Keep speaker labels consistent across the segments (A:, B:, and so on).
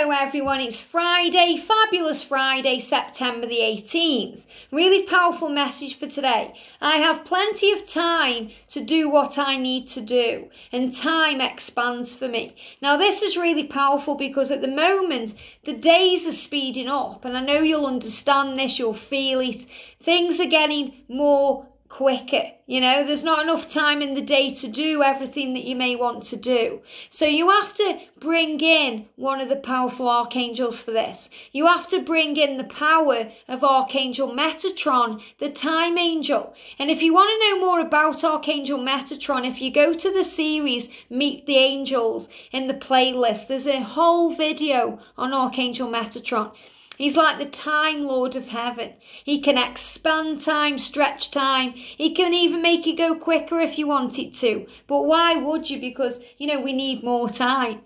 A: Hello everyone, it's Friday, fabulous Friday, September the 18th. Really powerful message for today. I have plenty of time to do what I need to do, and time expands for me. Now, this is really powerful because at the moment, the days are speeding up, and I know you'll understand this, you'll feel it. Things are getting more quicker. You know, there's not enough time in the day to do everything that you may want to do. So you have to bring in one of the powerful archangels for this. You have to bring in the power of Archangel Metatron, the time angel. And if you want to know more about Archangel Metatron, if you go to the series Meet the Angels in the playlist, there's a whole video on Archangel Metatron. He's like the time lord of heaven. He can expand time, stretch time. He can even make it go quicker if you want it to. But why would you? Because, you know, we need more time.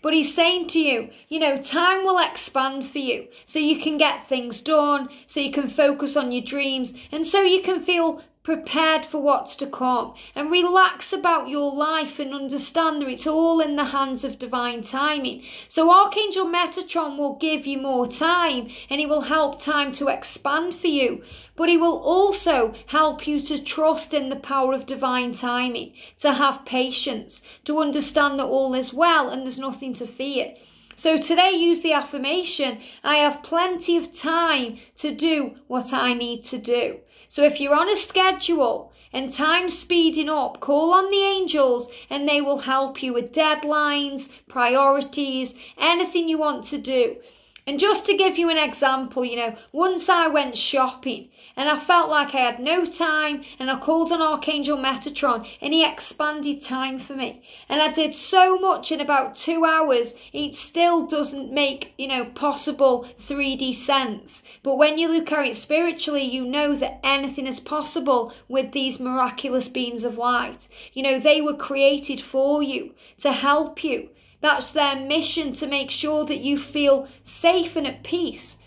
A: But he's saying to you, you know, time will expand for you so you can get things done, so you can focus on your dreams, and so you can feel prepared for what's to come and relax about your life and understand that it's all in the hands of divine timing. So Archangel Metatron will give you more time and he will help time to expand for you. But he will also help you to trust in the power of divine timing, to have patience, to understand that all is well and there's nothing to fear. So today use the affirmation, I have plenty of time to do what I need to do. So if you're on a schedule and time's speeding up, call on the angels and they will help you with deadlines, priorities, anything you want to do. And just to give you an example, you know, once I went shopping and I felt like I had no time and I called on Archangel Metatron and he expanded time for me. And I did so much in about two hours, it still doesn't make, you know, possible 3D sense. But when you look at it spiritually, you know that anything is possible with these miraculous beings of light. You know, they were created for you, to help you, that's their mission to make sure that you feel safe and at peace.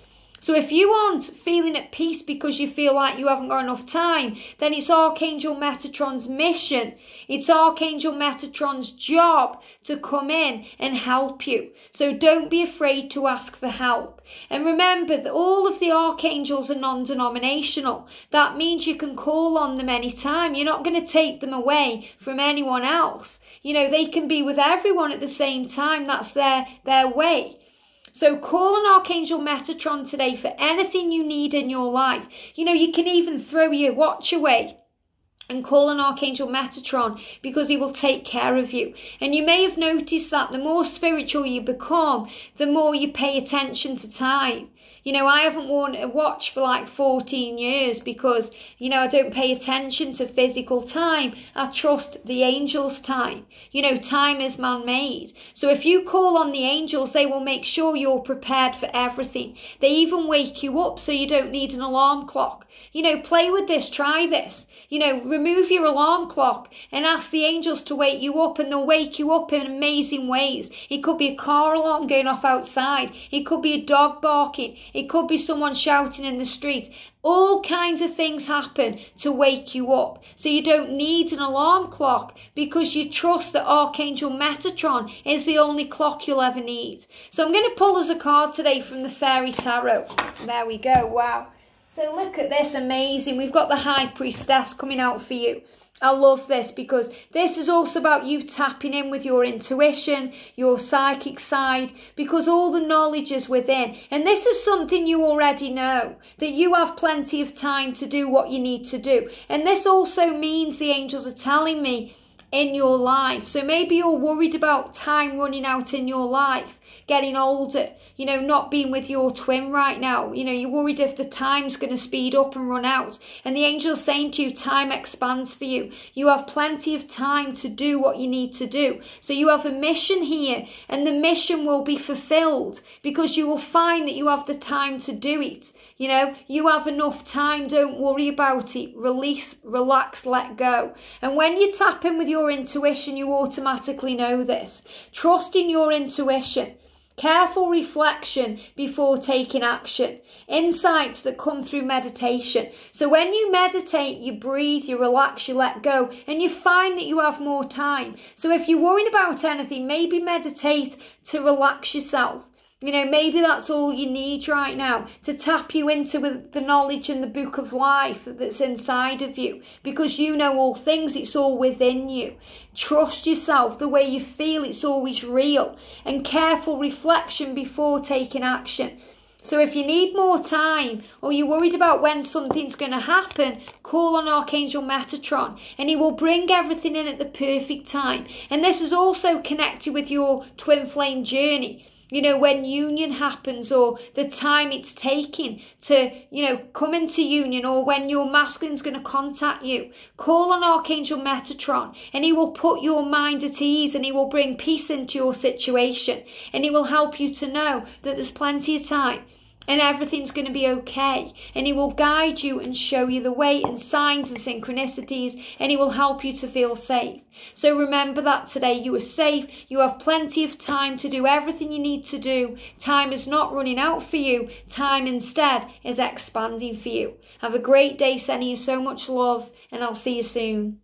A: So if you aren't feeling at peace because you feel like you haven't got enough time, then it's Archangel Metatron's mission. It's Archangel Metatron's job to come in and help you. So don't be afraid to ask for help. And remember that all of the archangels are non-denominational. That means you can call on them anytime. You're not going to take them away from anyone else. You know, they can be with everyone at the same time. That's their, their way. So call on Archangel Metatron today for anything you need in your life. You know, you can even throw your watch away and call on Archangel Metatron because he will take care of you. And you may have noticed that the more spiritual you become, the more you pay attention to time. You know, I haven't worn a watch for like 14 years because, you know, I don't pay attention to physical time. I trust the angels' time. You know, time is man made. So if you call on the angels, they will make sure you're prepared for everything. They even wake you up so you don't need an alarm clock. You know, play with this, try this. You know, remove your alarm clock and ask the angels to wake you up and they'll wake you up in amazing ways. It could be a car alarm going off outside. It could be a dog barking. It could be someone shouting in the street. All kinds of things happen to wake you up. So you don't need an alarm clock because you trust that Archangel Metatron is the only clock you'll ever need. So I'm going to pull us a card today from the Fairy Tarot. There we go. Wow. So look at this, amazing. We've got the High Priestess coming out for you. I love this because this is also about you tapping in with your intuition, your psychic side, because all the knowledge is within. And this is something you already know, that you have plenty of time to do what you need to do. And this also means the angels are telling me in your life. So maybe you're worried about time running out in your life, getting older, you know, not being with your twin right now. You know, you're worried if the time's going to speed up and run out. And the angel's saying to you, time expands for you. You have plenty of time to do what you need to do. So you have a mission here and the mission will be fulfilled because you will find that you have the time to do it. You know, you have enough time. Don't worry about it. Release, relax, let go. And when you tap in with your intuition, you automatically know this. Trust in your intuition. Careful reflection before taking action. Insights that come through meditation. So when you meditate, you breathe, you relax, you let go, and you find that you have more time. So if you're worrying about anything, maybe meditate to relax yourself. You know, maybe that's all you need right now to tap you into the knowledge and the book of life that's inside of you because you know all things, it's all within you. Trust yourself, the way you feel, it's always real, and careful reflection before taking action. So if you need more time or you're worried about when something's going to happen, call on Archangel Metatron and he will bring everything in at the perfect time. And this is also connected with your twin flame journey you know, when union happens or the time it's taking to, you know, come into union or when your masculine's going to contact you, call on Archangel Metatron and he will put your mind at ease and he will bring peace into your situation and he will help you to know that there's plenty of time and everything's going to be okay. And He will guide you and show you the way and signs and synchronicities, and He will help you to feel safe. So remember that today you are safe, you have plenty of time to do everything you need to do. Time is not running out for you, time instead is expanding for you. Have a great day, sending you so much love, and I'll see you soon.